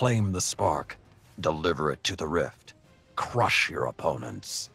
Claim the spark. Deliver it to the rift. Crush your opponents.